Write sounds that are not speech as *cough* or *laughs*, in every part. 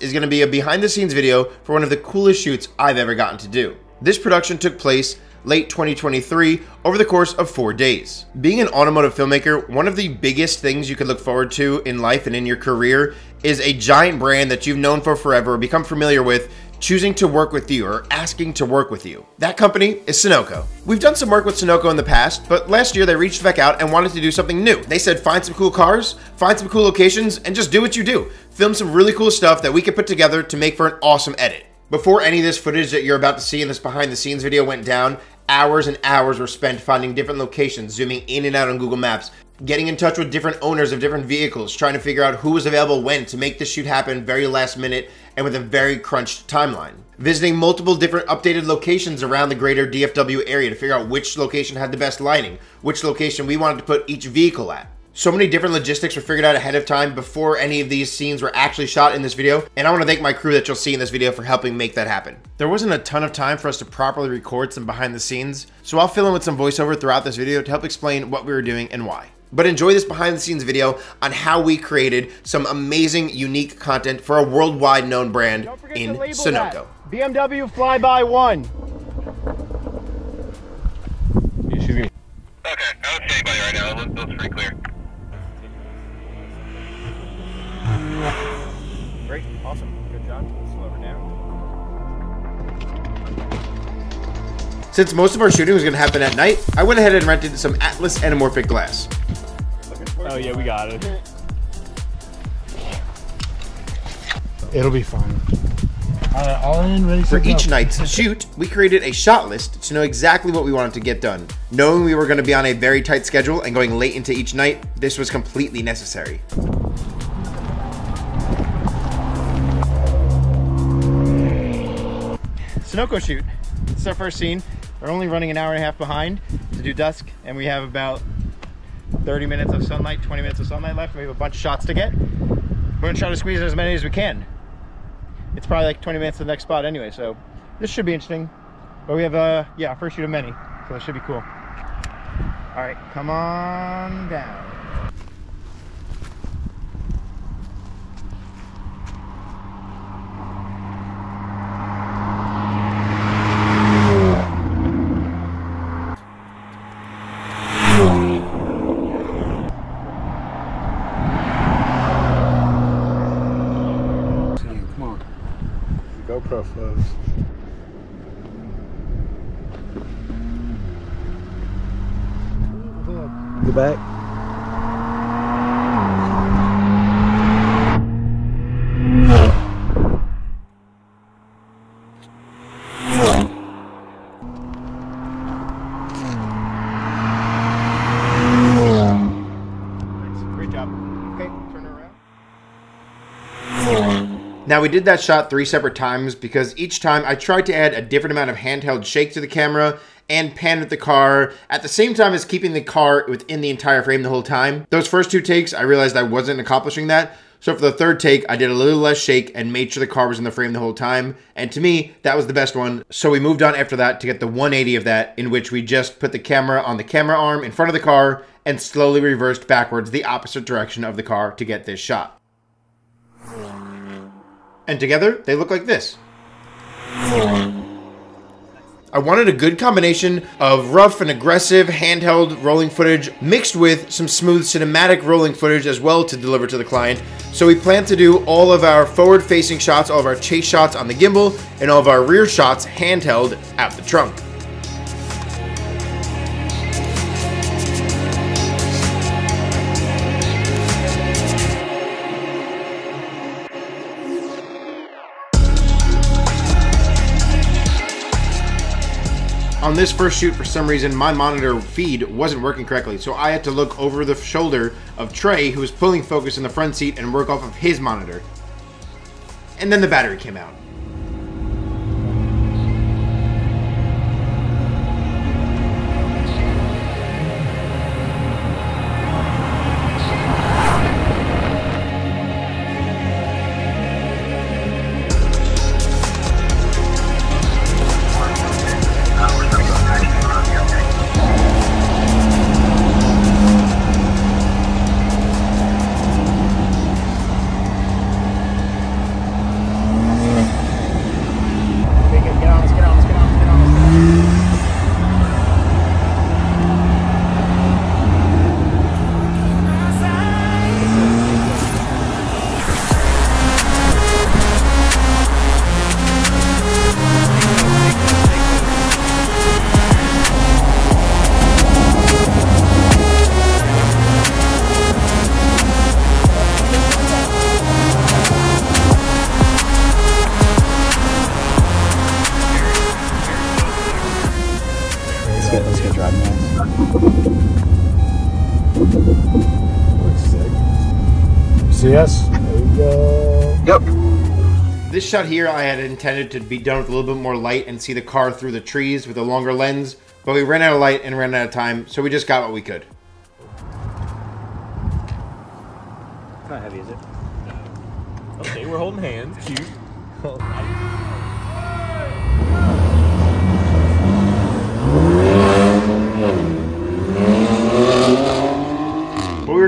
Is going to be a behind the scenes video for one of the coolest shoots I've ever gotten to do. This production took place late 2023 over the course of four days. Being an automotive filmmaker, one of the biggest things you could look forward to in life and in your career is a giant brand that you've known for forever, become familiar with, choosing to work with you or asking to work with you. That company is Sunoco. We've done some work with Sunoco in the past, but last year they reached back out and wanted to do something new. They said find some cool cars, find some cool locations, and just do what you do. Film some really cool stuff that we could put together to make for an awesome edit. Before any of this footage that you're about to see in this behind the scenes video went down, hours and hours were spent finding different locations, zooming in and out on Google Maps, getting in touch with different owners of different vehicles, trying to figure out who was available when to make this shoot happen very last minute and with a very crunched timeline. Visiting multiple different updated locations around the greater DFW area to figure out which location had the best lighting, which location we wanted to put each vehicle at. So many different logistics were figured out ahead of time before any of these scenes were actually shot in this video, and I want to thank my crew that you'll see in this video for helping make that happen. There wasn't a ton of time for us to properly record some behind the scenes, so I'll fill in with some voiceover throughout this video to help explain what we were doing and why. But enjoy this behind the scenes video on how we created some amazing, unique content for a worldwide known brand in Sunoco. BMW Flyby 1. Okay, I don't see anybody right now. It looks, looks pretty clear. Great, awesome. Good job. Slow her down. Since most of our shooting was going to happen at night, I went ahead and rented some Atlas anamorphic glass. Oh yeah, we got it. It'll be fine. Alright, all in, ready, For each go. night's shoot, we created a shot list to know exactly what we wanted to get done. Knowing we were going to be on a very tight schedule and going late into each night, this was completely necessary. Sunoco shoot. It's our first scene. We're only running an hour and a half behind to do dusk, and we have about 30 minutes of sunlight, 20 minutes of sunlight left. We have a bunch of shots to get. We're gonna try to squeeze as many as we can. It's probably like 20 minutes to the next spot anyway, so this should be interesting. But we have, uh, yeah, first shoot of many, so it should be cool. All right, come on down. Come on. The GoPro flows. The back. Great job. Okay, turn it around. Now we did that shot three separate times because each time I tried to add a different amount of handheld shake to the camera and pan at the car at the same time as keeping the car within the entire frame the whole time. Those first two takes, I realized I wasn't accomplishing that. So for the third take, I did a little less shake and made sure the car was in the frame the whole time. And to me, that was the best one. So we moved on after that to get the 180 of that in which we just put the camera on the camera arm in front of the car and slowly reversed backwards the opposite direction of the car to get this shot. And together, they look like this. I wanted a good combination of rough and aggressive handheld rolling footage mixed with some smooth cinematic rolling footage as well to deliver to the client. So we plan to do all of our forward facing shots, all of our chase shots on the gimbal, and all of our rear shots handheld out the trunk. On this first shoot, for some reason, my monitor feed wasn't working correctly, so I had to look over the shoulder of Trey, who was pulling focus in the front seat, and work off of his monitor. And then the battery came out. Looks sick. See us? There we go. Yep. This shot here I had intended to be done with a little bit more light and see the car through the trees with a longer lens, but we ran out of light and ran out of time, so we just got what we could. Not heavy, is it? Okay, we're holding hands. *laughs* Cute.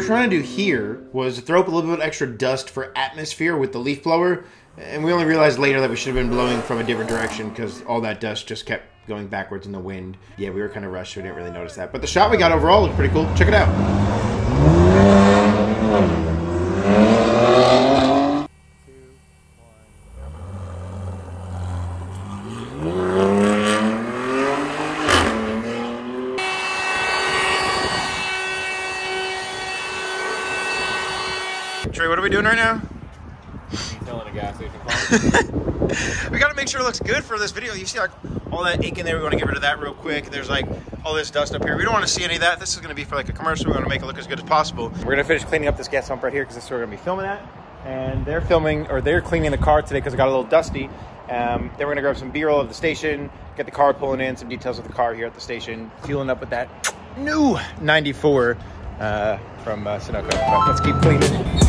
Were trying to do here was throw up a little bit extra dust for atmosphere with the leaf blower, and we only realized later that we should have been blowing from a different direction because all that dust just kept going backwards in the wind. Yeah, we were kind of rushed, so we didn't really notice that. But the shot we got overall looked pretty cool. Check it out. Trey, what are we doing right now? A gas station. *laughs* we gotta make sure it looks good for this video. You see like all that ink in there, we wanna get rid of that real quick. There's like all this dust up here. We don't wanna see any of that. This is gonna be for like a commercial. We wanna make it look as good as possible. We're gonna finish cleaning up this gas pump right here because this is where we're gonna be filming at. And they're filming, or they're cleaning the car today because it got a little dusty. Um, then we're gonna grab some B-roll of the station, get the car pulling in, some details of the car here at the station, fueling up with that new 94 uh, from uh, Sunoco. But let's keep cleaning.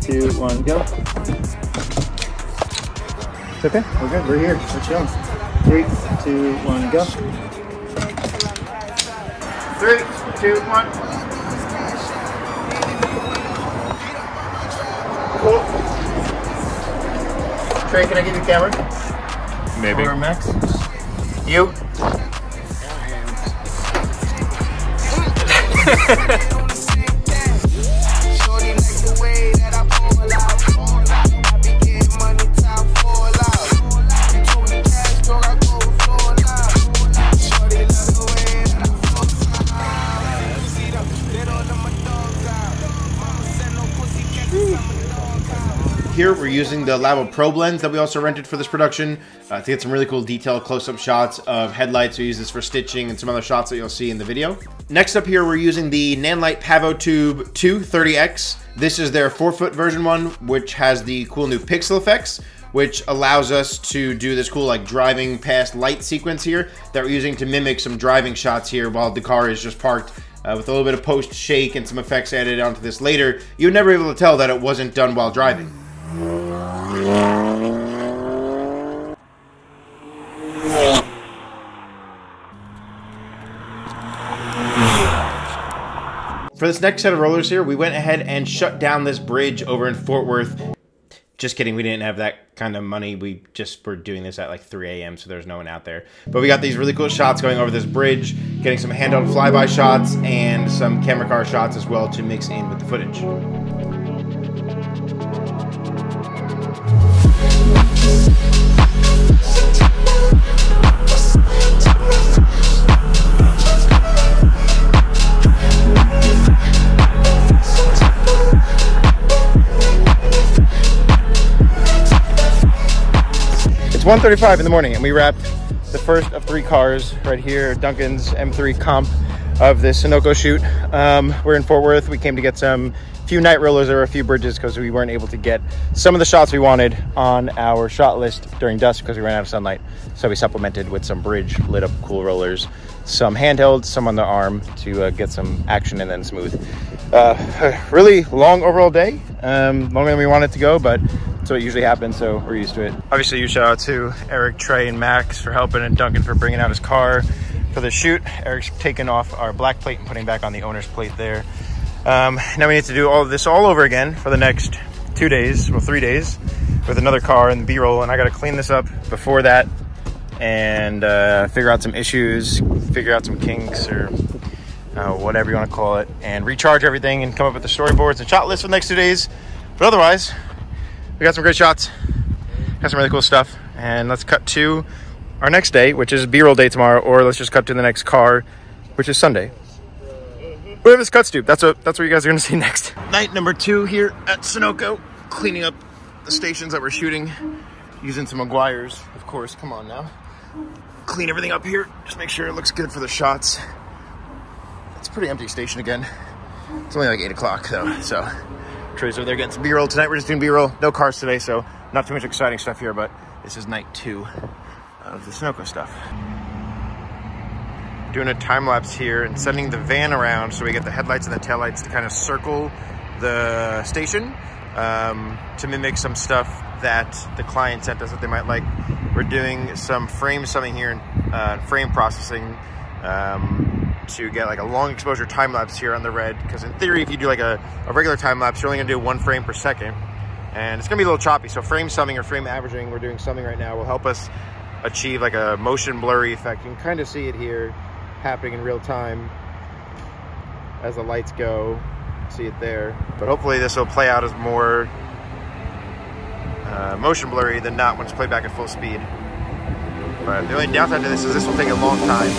Two, one, go. Okay. We're good. We're here. We're chilling. Three, two, one, go. Three, two, one. Cool. Trey, can I get your camera? Maybe. Or Max? You? *laughs* using the Laowa Pro lens that we also rented for this production uh, to get some really cool detailed close-up shots of headlights. We use this for stitching and some other shots that you'll see in the video. Next up here we're using the Nanlite Pavo Tube 2 30X. This is their 4-foot version one, which has the cool new pixel effects, which allows us to do this cool like driving past light sequence here that we're using to mimic some driving shots here while the car is just parked uh, with a little bit of post shake and some effects added onto this later, you would never be able to tell that it wasn't done while driving. For this next set of rollers here, we went ahead and shut down this bridge over in Fort Worth. Just kidding, we didn't have that kind of money. We just were doing this at like 3 a.m., so there's no one out there. But we got these really cool shots going over this bridge, getting some handheld flyby shots and some camera car shots as well to mix in with the footage. It's 1.35 in the morning and we wrapped the first of three cars right here, Duncan's M3 comp of this Sunoco shoot. Um, we're in Fort Worth. We came to get some few night rollers or a few bridges because we weren't able to get some of the shots we wanted on our shot list during dusk because we ran out of sunlight. So we supplemented with some bridge lit up cool rollers, some handheld, some on the arm to uh, get some action and then smooth. Uh, really long overall day, um, longer than we wanted to go, but that's what usually happens, so we're used to it. Obviously, huge shout out to Eric, Trey, and Max for helping, and Duncan for bringing out his car for the shoot. Eric's taking off our black plate and putting back on the owner's plate there. Um, now we need to do all this all over again for the next two days, well, three days, with another car and B-roll, and I got to clean this up before that and uh, figure out some issues, figure out some kinks or uh, whatever you want to call it, and recharge everything and come up with the storyboards and shot list for the next two days. But otherwise, we got some great shots, got some really cool stuff. and let's cut to our next day, which is B-roll day tomorrow, or let's just cut to the next car, which is Sunday. We have this cut stoop. That's what that's what you guys are gonna *laughs* see next. Night number two here at Sunoco, cleaning up the stations that we're shooting, using some Aguirres, of course. Come on now. Clean everything up here. Just make sure it looks good for the shots. It's a pretty empty station again. It's only like eight o'clock though, so Trey's over there getting some B-roll. Tonight we're just doing B-roll. No cars today, so not too much exciting stuff here, but this is night two of the Sunoco stuff doing a time lapse here and sending the van around so we get the headlights and the taillights to kind of circle the station um, to mimic some stuff that the client sent us that they might like. We're doing some frame summing here, uh, frame processing um, to get like a long exposure time lapse here on the red. Because in theory, if you do like a, a regular time lapse, you're only gonna do one frame per second. And it's gonna be a little choppy. So frame summing or frame averaging, we're doing summing right now, will help us achieve like a motion blurry effect. You can kind of see it here happening in real time as the lights go. See it there. But hopefully this will play out as more uh, motion blurry than not when it's played back at full speed. But the only downside to this is this will take a long time.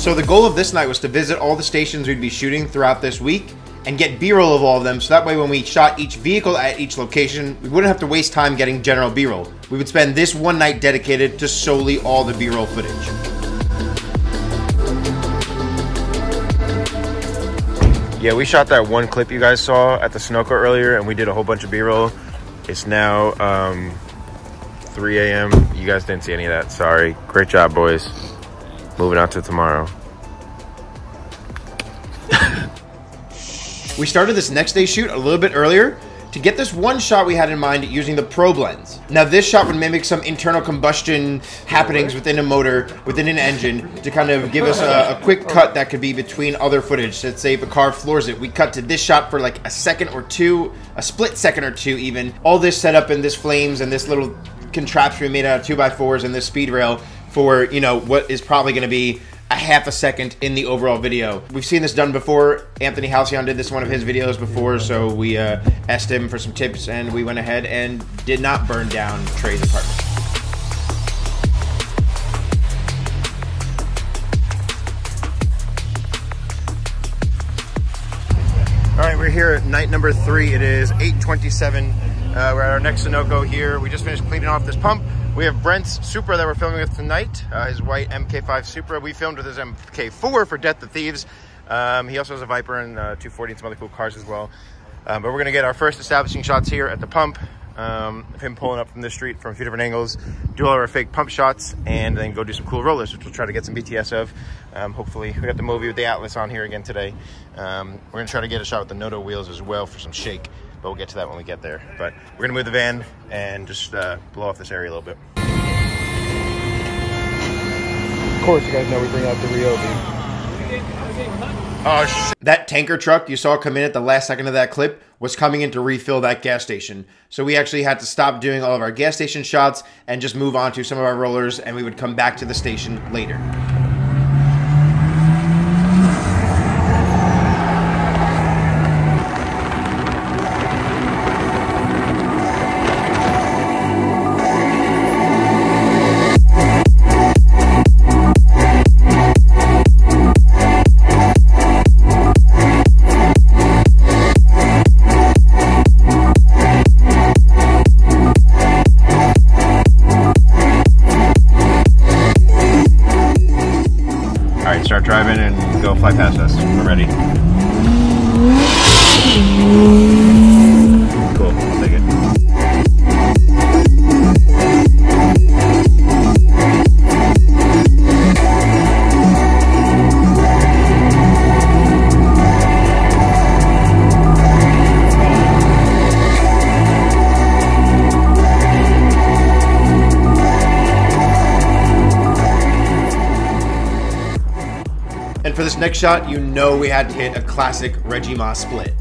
So the goal of this night was to visit all the stations we'd be shooting throughout this week and get B-roll of all of them so that way when we shot each vehicle at each location, we wouldn't have to waste time getting general B-roll. We would spend this one night dedicated to solely all the B-roll footage. Yeah, we shot that one clip you guys saw at the Sunoco earlier and we did a whole bunch of B-roll. It's now um, 3 a.m. You guys didn't see any of that. Sorry. Great job, boys. Moving on to tomorrow. we started this next day shoot a little bit earlier to get this one shot we had in mind using the probe lens. Now this shot would mimic some internal combustion happenings within a motor, within an engine, to kind of give us a, a quick cut that could be between other footage. Let's say if a car floors it, we cut to this shot for like a second or two, a split second or two even. All this set up in this flames and this little contraption we made out of 2x4s and this speed rail for, you know, what is probably going to be a half a second in the overall video. We've seen this done before. Anthony Halcyon did this one of his videos before, so we uh, asked him for some tips and we went ahead and did not burn down Trey's apartment. All right, we're here at night number three. It is 8:27. Uh, we're at our next Sunoco here. We just finished cleaning off this pump. We have Brent's Supra that we're filming with tonight. Uh, his white MK5 Supra. We filmed with his MK4 for Death to Thieves. Um, he also has a Viper and uh, 240 and some other cool cars as well. Um, but we're gonna get our first establishing shots here at the pump. Um, of him pulling up from the street from a few different angles, do all our fake pump shots, and then go do some cool rollers, which we'll try to get some BTS of. Um, hopefully, we got the Movi with the Atlas on here again today. Um, we're gonna try to get a shot with the Noto wheels as well for some shake, but we'll get to that when we get there. But we're gonna move the van and just uh, blow off this area a little bit. Of course, you guys know we bring out the Ryobi. Oh, shit. That tanker truck you saw come in at the last second of that clip was coming in to refill that gas station. So we actually had to stop doing all of our gas station shots and just move on to some of our rollers, and we would come back to the station later. Fly past us. We're ready. Next shot, you know we had to hit a classic Reggie Moss split.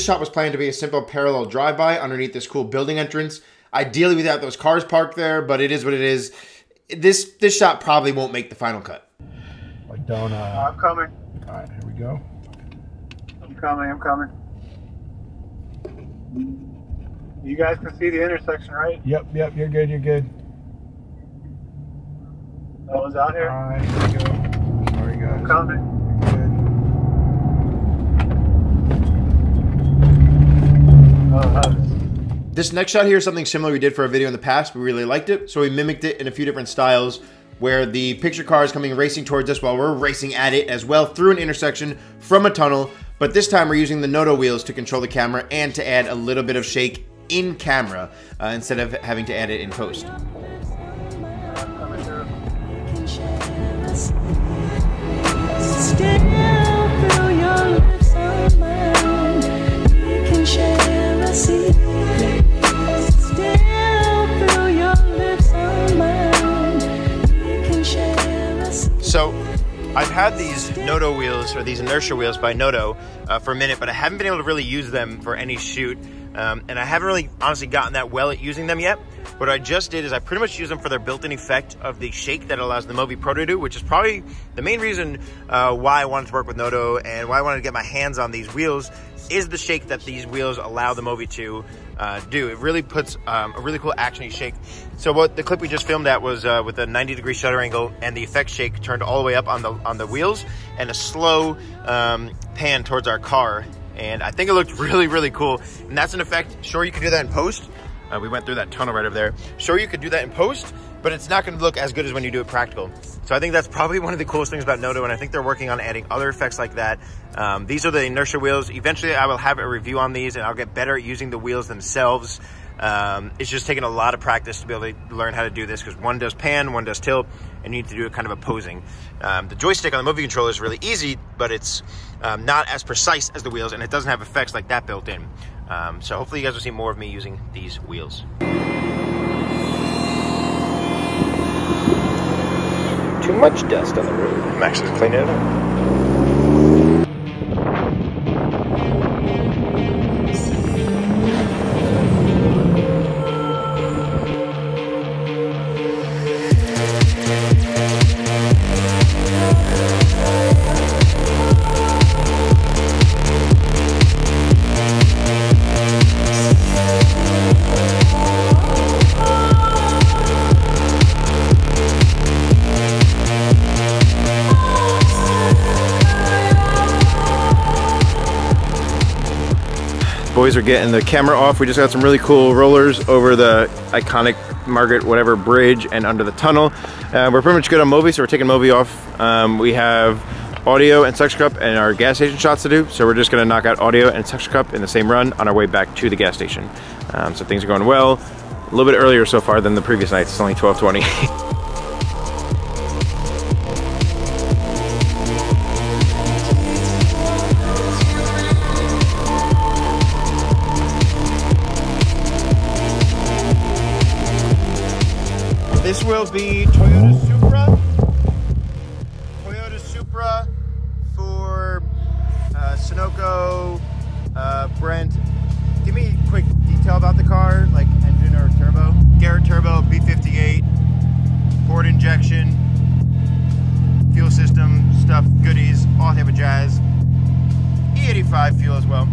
This shot was planned to be a simple parallel drive-by underneath this cool building entrance. Ideally without those cars parked there, but it is what it is. This this shot probably won't make the final cut. Like don't. Uh, I'm coming. all right, here we go. I'm coming. I'm coming. You guys can see the intersection, right? Yep, yep. You're good. You're good. That was out here. right, here we go. Sorry, guys. I'm coming. Good. Uh, This next shot here is something similar we did for a video in the past. We really liked it, so we mimicked it in a few different styles where the picture car is coming racing towards us while we're racing at it as well through an intersection from a tunnel. But this time we're using the Noto wheels to control the camera and to add a little bit of shake in camera uh, instead of having to add it in post. Still your lips on mine, we can share So, I've had these Noto wheels or these inertia wheels by Noto uh, for a minute, but I haven't been able to really use them for any shoot. Um, and I haven't really honestly gotten that well at using them yet. What I just did is I pretty much use them for their built-in effect of the shake that allows the Movi Pro to do, which is probably the main reason uh, why I wanted to work with Noto and why I wanted to get my hands on these wheels is the shake that these wheels allow the Movi to uh, do. It really puts um, a really cool actiony shake. So what the clip we just filmed at was uh, with a 90 degree shutter angle and the effect shake turned all the way up on the on the wheels and a slow um, pan towards our car. And I think it looked *laughs* really, really cool. And that's an effect. Sure, you could do that in post. Uh, we went through that tunnel right over there. Sure, you could do that in post, but it's not going to look as good as when you do it practical. So I think that's probably one of the coolest things about Noto, and I think they're working on adding other effects like that. Um, these are the inertia wheels. Eventually, I will have a review on these, and I'll get better at using the wheels themselves. Um, it's just taken a lot of practice to be able to learn how to do this because one does pan, one does tilt, and you need to do it kind of opposing. Um, the joystick on the Movi controller is really easy, but it's um, not as precise as the wheels, and it doesn't have effects like that built in. Um, so hopefully, you guys will see more of me using these wheels. Too much dust on the road. Max is cleaning it up. Are getting the camera off. We just got some really cool rollers over the iconic Margaret whatever bridge and under the tunnel. Uh, we're pretty much good on Movi, so we're taking Movi off. Um, we have audio and suction cup and our gas station shots to do, so we're just gonna knock out audio and suction cup in the same run on our way back to the gas station. Um, so things are going well. A little bit earlier so far than the previous nights. It's only 12:20. *laughs* will be Toyota Supra. Toyota Supra for uh, Sunoco, uh, Brent. Give me a quick detail about the car, like engine or turbo. Garrett turbo, B58, port injection. fuel system, stuff, goodies, all type of jazz. E85 fuel as well.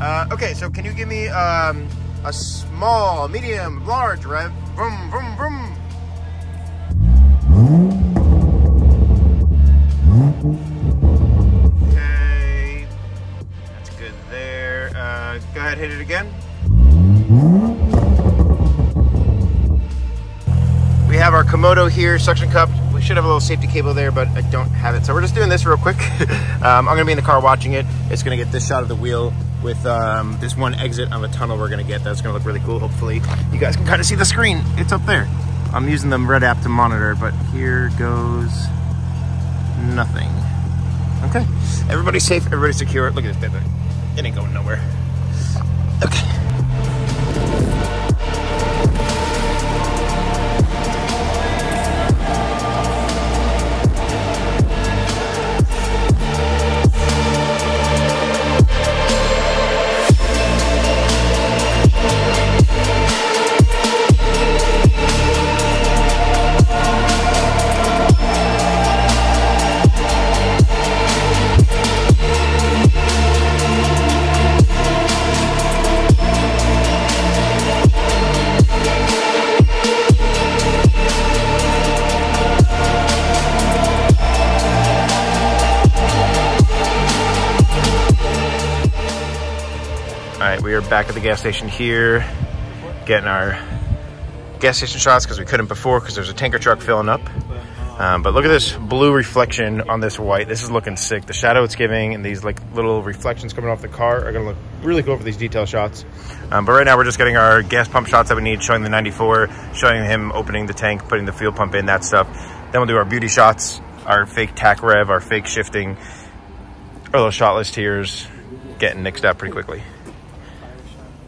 Uh, okay, so can you give me um, a small, medium, large rev? Suction cupped. We should have a little safety cable there, but I don't have it. So we're just doing this real quick. *laughs* um, I'm gonna be in the car watching it. It's gonna get this shot of the wheel with um, this one exit of a tunnel we're gonna get. That's gonna look really cool. Hopefully you guys can kind of see the screen. It's up there. I'm using the red app to monitor, but here goes nothing. Okay, everybody's safe, everybody's secure. Look at this baby. It ain't going nowhere. Okay. All right, we are back at the gas station here, getting our gas station shots because we couldn't before because there's a tanker truck filling up. Um, but look at this blue reflection on this white. This is looking sick. The shadow it's giving and these like little reflections coming off the car are gonna look really cool for these detail shots. Um, but right now we're just getting our gas pump shots that we need, showing the 94, showing him opening the tank, putting the fuel pump in, that stuff. Then we'll do our beauty shots, our fake tach rev, our fake shifting, our little shot list here's getting mixed up pretty quickly.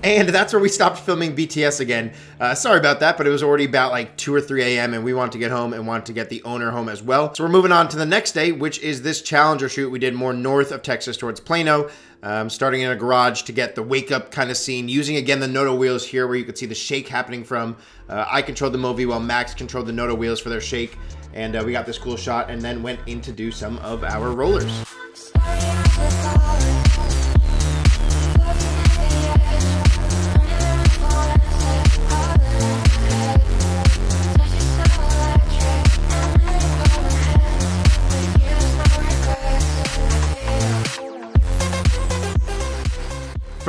And that's where we stopped filming BTS again. Uh, sorry about that, but it was already about like 2 or 3 a.m. and we wanted to get home and wanted to get the owner home as well. So we're moving on to the next day, which is this Challenger shoot we did more north of Texas towards Plano. Um, starting in a garage to get the wake up kind of scene, using again the Noto wheels here where you could see the shake happening from. Uh, I controlled the Movi while Max controlled the Noto wheels for their shake. And uh, we got this cool shot and then went in to do some of our rollers.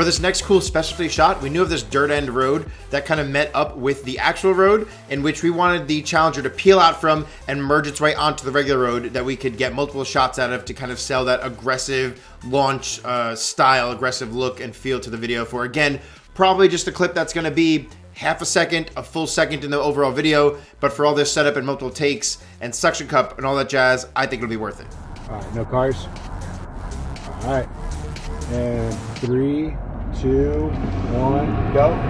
For this next cool specialty shot, we knew of this dirt end road that kind of met up with the actual road in which we wanted the Challenger to peel out from and merge its way onto the regular road that we could get multiple shots out of to kind of sell that aggressive launch uh, style, aggressive look and feel to the video for, again, probably just a clip that's going to be half a second, a full second in the overall video, but for all this setup and multiple takes and suction cup and all that jazz, I think it'll be worth it. All right, no cars. All right, and three, two, one, go.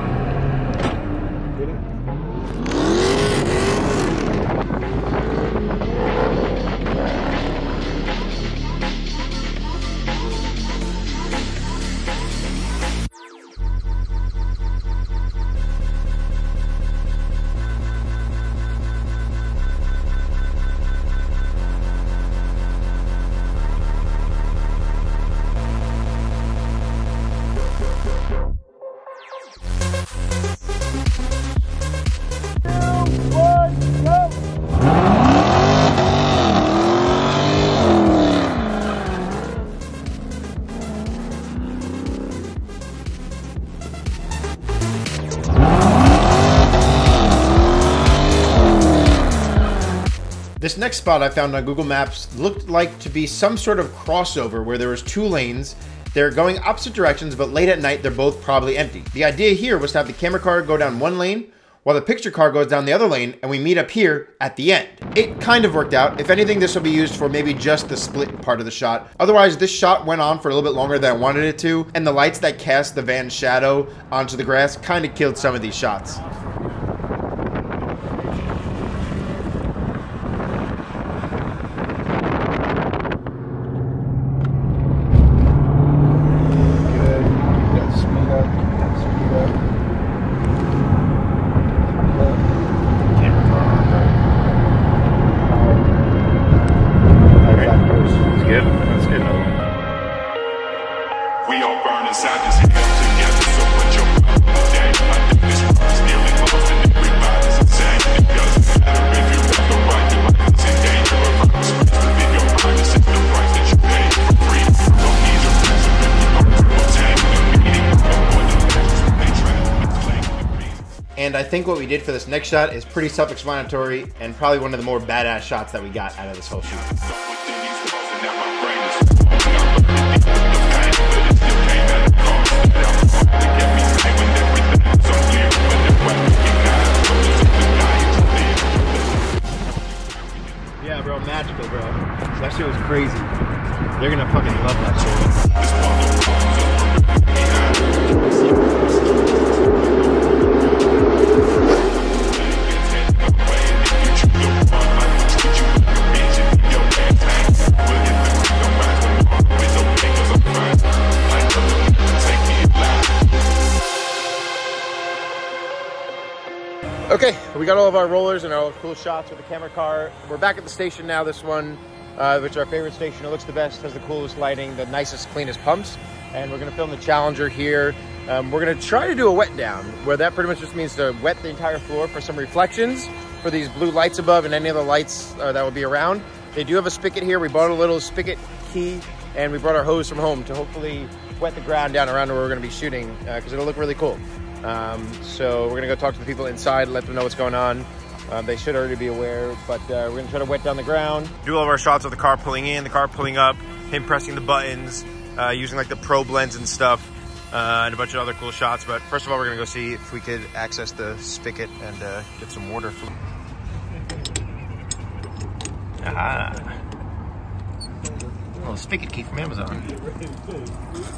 This next spot I found on Google Maps looked like to be some sort of crossover where there was two lanes. They're going opposite directions, but late at night they're both probably empty. The idea here was to have the camera car go down one lane while the picture car goes down the other lane and we meet up here at the end. It kind of worked out. If anything, this will be used for maybe just the split part of the shot. Otherwise, this shot went on for a little bit longer than I wanted it to, and the lights that cast the van's shadow onto the grass kind of killed some of these shots. Think what we did for this next shot is pretty self-explanatory and probably one of the more badass shots that we got out of this whole shoot. Yeah, bro, magical, bro. That shit was crazy. They're gonna fucking love that shit. Okay, we got all of our rollers and our cool shots with the camera car. We're back at the station now. This one, uh, which is our favorite station. It looks the best, has the coolest lighting, the nicest, cleanest pumps. And we're gonna film the Challenger here. Um, we're gonna try to do a wet down, where that pretty much just means to wet the entire floor for some reflections for these blue lights above and any other lights uh, that will be around. They do have a spigot here. We bought a little spigot key and we brought our hose from home to hopefully wet the ground down around where we're gonna be shooting because it'll look really cool. Um, so we're gonna go talk to the people inside, let them know what's going on. Um, they should already be aware, but uh, we're gonna try to wet down the ground. Do all of our shots of the car pulling in, the car pulling up, him pressing the buttons, uh, using like the probe lens and stuff, uh, and a bunch of other cool shots. But first of all, we're gonna go see if we could access the spigot and uh, get some water. Ah. Little spigot key from Amazon. *laughs*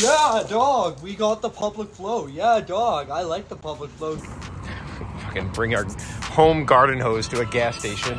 Yeah, dog. We got the public flow. Yeah, dog. I like the public flow. *laughs* Fucking bring our home garden hose to a gas station.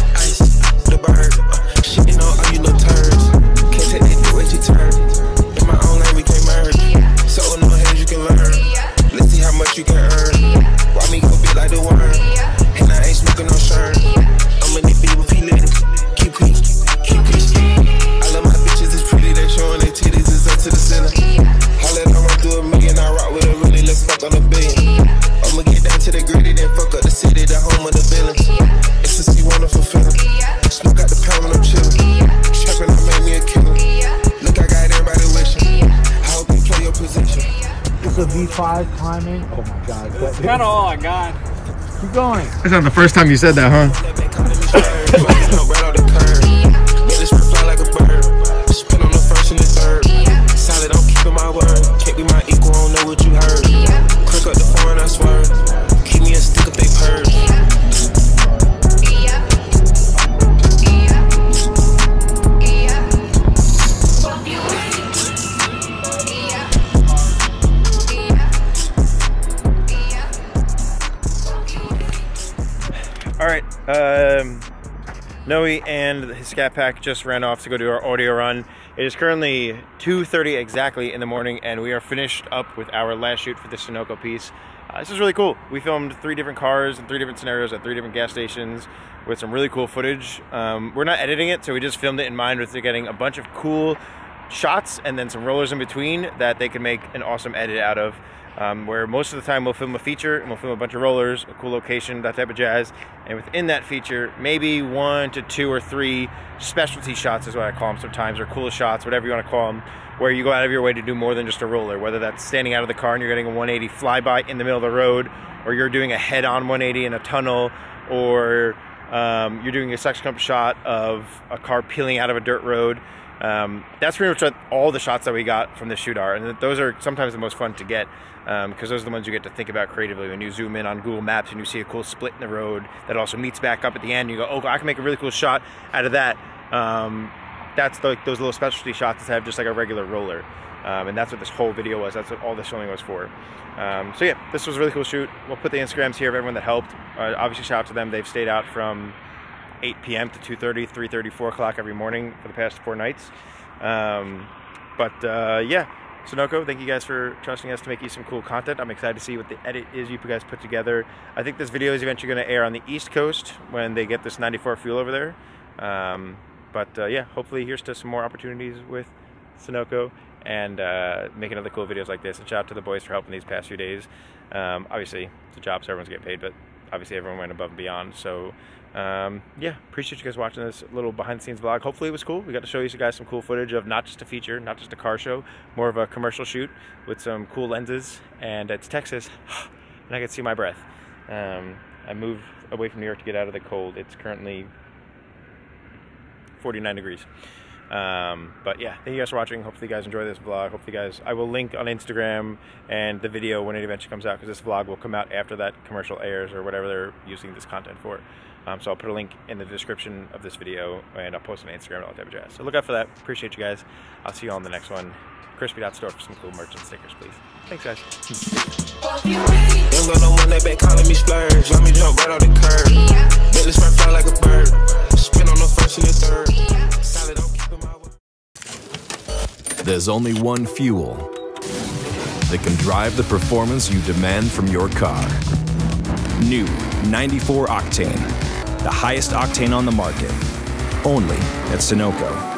going. That's not the first time you said that, huh? Noe and his Scat Pack just ran off to go do our audio run. It is currently 2.30 exactly in the morning, and we are finished up with our last shoot for the Sunoco piece. Uh, this is really cool. We filmed three different cars and three different scenarios at three different gas stations with some really cool footage. Um, we're not editing it, so we just filmed it in mind with getting a bunch of cool shots and then some rollers in between that they can make an awesome edit out of. Um, where most of the time we'll film a feature and we'll film a bunch of rollers, a cool location, that type of jazz. And within that feature, maybe one to two or three specialty shots is what I call them sometimes, or cool shots, whatever you want to call them, where you go out of your way to do more than just a roller. Whether that's standing out of the car and you're getting a 180 flyby in the middle of the road, or you're doing a head-on 180 in a tunnel, or um, you're doing a sex section shot of a car peeling out of a dirt road Um, that's pretty much what all the shots that we got from the shoot are, and those are sometimes the most fun to get because those are the ones you get to think about creatively. When you zoom in on Google Maps and you see a cool split in the road that also meets back up at the end, you go, "Oh, I can make a really cool shot out of that." Um, that's the, those little specialty shots that have just like a regular roller. Um, and that's what this whole video was. That's what all this filming was for. Um, so yeah, this was a really cool shoot. We'll put the Instagrams here of everyone that helped. Uh, obviously, shout out to them. They've stayed out from 8 p.m. to 2:30, 3:30, 4 o'clock every morning for the past four nights. Um, but uh, yeah, Sunoco, thank you guys for trusting us to make you some cool content. I'm excited to see what the edit is you guys put together. I think this video is eventually going to air on the East Coast when they get this 94 fuel over there. Um, but uh, yeah, hopefully here's to some more opportunities with Sunoco and uh, making other cool videos like this. And shout out to the boys for helping these past few days. Um, obviously, it's a job, so everyone's getting paid, but obviously everyone went above and beyond. So um, yeah, appreciate you guys watching this little behind the scenes vlog. Hopefully it was cool. We got to show you guys some cool footage of not just a feature, not just a car show, more of a commercial shoot with some cool lenses. And it's Texas, *gasps* and I can see my breath. Um, I moved away from New York to get out of the cold. It's currently 49 degrees. Um, but yeah, thank you guys for watching. Hopefully, you guys enjoy this vlog. Hopefully, you guys, I will link on Instagram and the video when it eventually comes out because this vlog will come out after that commercial airs or whatever they're using this content for. Um, so I'll put a link in the description of this video and I'll post on Instagram and all that type of jazz. So look out for that. Appreciate you guys. I'll see you all in the next one. Krispy.store for some cool merch and stickers, please. Thanks, guys. Young girl, one that been calling me splurge. Let me jump right off the curb. Bentley spread fly like a bird. Spin on the first and the third. Solid, I'm keeping my. There's only one fuel that can drive the performance you demand from your car. New 94 Octane, the highest octane on the market. Only at Sunoco.